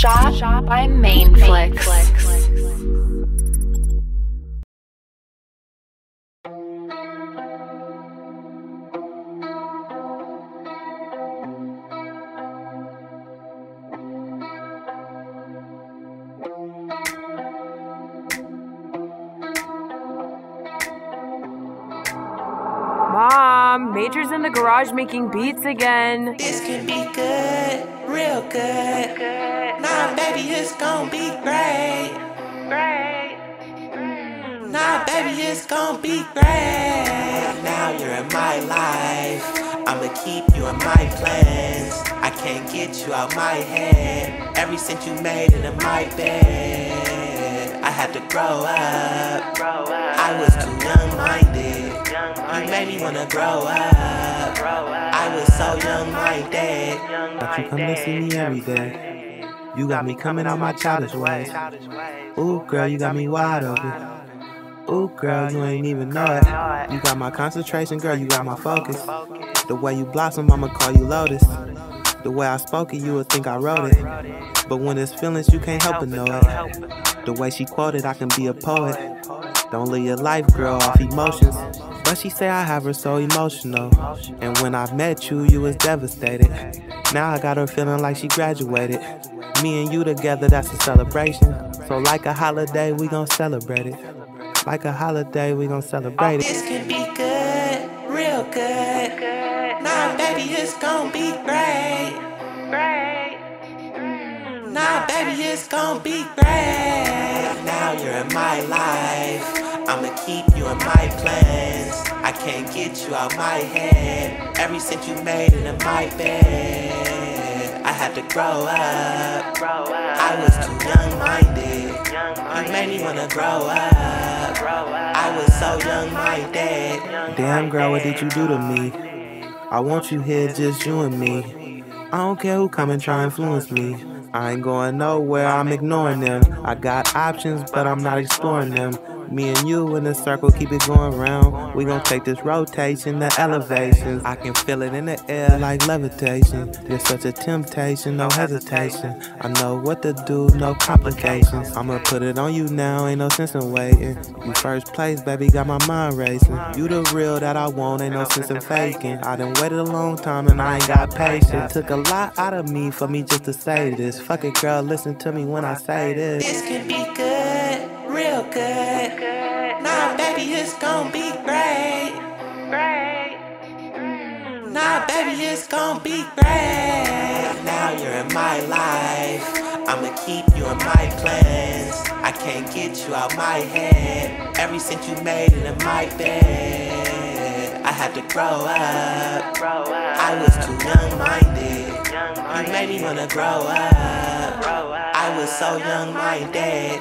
Shot, Shot by Maineflixzz. Mom, Um, Major's in the garage making beats again. This can be good, real good. Nah, baby, it's gonna be great. Great. Nah, baby, it's gonna be great. Now you're in my life. I'ma keep you in my plans. I can't get you out my head. Every cent you made it into my bed. Had to grow up. I was too young minded. You made me wanna grow up. I was so young minded. But you come to see me every day. You got me coming out my childish ways. Ooh, girl, you got me wide open. Ooh, girl, you ain't even know it. You got my concentration, girl, you got my focus. The way you blossom, I'ma call you Lotus. The way I spoke it, you would think I wrote it. But when it's feelings, you can't help but know it. The way she quoted, I can be a poet. Don't live your life, girl, off emotions. But she say I have her so emotional. And when I met you, you was devastated. Now I got her feeling like she graduated. Me and you together, that's a celebration. So like a holiday, we gon' celebrate it. Like a holiday, we gon' celebrate it. This can be good, real good. Nah, baby, it's gonna be great. Great. Nah, baby, it's gonna be great. Now you're in my life. I'ma keep you in my plans. I can't get you out my head. Every cent you made into my bed. I had to grow up. I was too young minded. You made me wanna grow up. I was so young minded. Damn, girl, what did you do to me? I want you here, just you and me. I don't care who come and try influence me. I ain't going nowhere, I'm ignoring them. I got options, but I'm not exploring them. Me and you in a circle, keep it going round. We gon' take this rotation to elevations. I can feel it in the air like levitation. You're such a temptation, no hesitation. I know what to do, no complications. I'ma put it on you now, ain't no sense in waiting. You first place, baby, got my mind racing. You the real that I want, ain't no sense in faking. I done waited a long time and I ain't got patience. Took a lot out of me for me just to say this. Fuck it, girl, listen to me when I say this. This could be good, real good. Nah, baby, it's gonna be great. Great. Nah, baby, it's gonna be great. Now you're in my life. I'ma keep you in my plans. I can't get you out my head. Every cent you made it in my bed. I had to grow up. I was too young minded. You made me wanna grow up. I was so young minded.